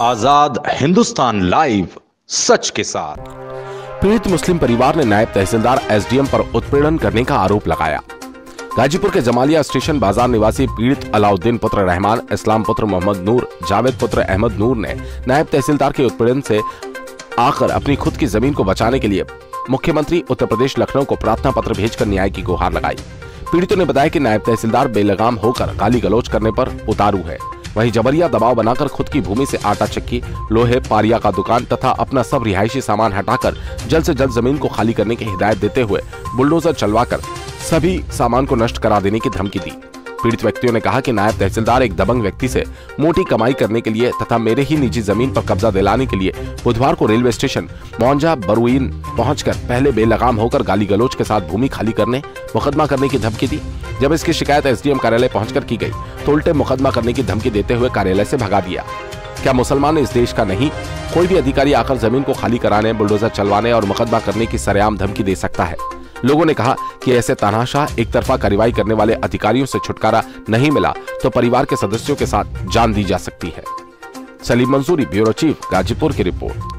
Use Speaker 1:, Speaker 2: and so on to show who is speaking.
Speaker 1: आज़ाद Hindustan live सच के साथ।
Speaker 2: पीड़ित मुस्लिम परिवार ने नायब तहसीलदार एसडीएम पर उत्पीड़न करने का आरोप लगाया। गाजीपुर के जमालिया स्टेशन बाज़ार निवासी पीड़ित अलाउद्दीन पुत्र रहमान, इस्लाम पुत्र मोहम्मद नूर, जावेद पुत्र अहमद नूर ने नायब तहसीलदार के उत्पीड़न से आकर अपनी खुद की ज़मीन को बचाने के लिए मुख्यमंत्री उत्तर प्रदेश लखनऊ को प्रार्थना पत्र भेजकर न्याय की गुहार लगाई। पीड़ितों ने बताया कि नायब तहसीलदार बेलगाम होकर गाली गलोच करने पर उतारू है। वहीं जबरिया दबाव बनाकर खुद की भूमि से आटा चक्की, लोहे, पारिया का दुकान तथा अपना सब रिहायशी सामान हटाकर जल्द से जल्द ज़मीन को खाली करने की हिदायत देते हुए बुलडोजर चलवाकर सभी सामान को नष्ट करा देने की धमकी दी। पीड़ित व्यक्तियों ने कहा कि नायब तहसीलदार एक दबंग व्यक्ति से मोटी कमाई करने के लिए तथा मेरे ही निजी ज़मीन पर कब्जा दिलाने के लिए बुधवार को रेलवे स्टेशन मोन्जा बरुइन पहुंचकर पहले बेलगाम होकर गाली गलोच के साथ भूमि खाली करने, मुकदमा करने की धमकी दी। जब इसकी शिकायत एसडीएम कार्यालय पहुंचकर की गई तो उल्टे मुकदमा करने की धमकी देते हुए कार्यालय से भगा दिया। क्या मुसलमान इस देश का नहीं? कोई भी अधिकारी आकर ज़मीन को खाली कराने, बुलडोजर चलवाने और मुकदमा करने की सरेआम धमकी दे सकता है। लोगों ने कहा कि ऐसे तानाशाह एक तरफा कार्रवाई करने वाले अधिकारियों से छुटकारा नहीं मिला तो परिवार के सदस्यों के साथ जान दी जा सकती है। सलीम मंसूरी, ब्यूरो चीफ, गाजीपुर की रिपोर्ट।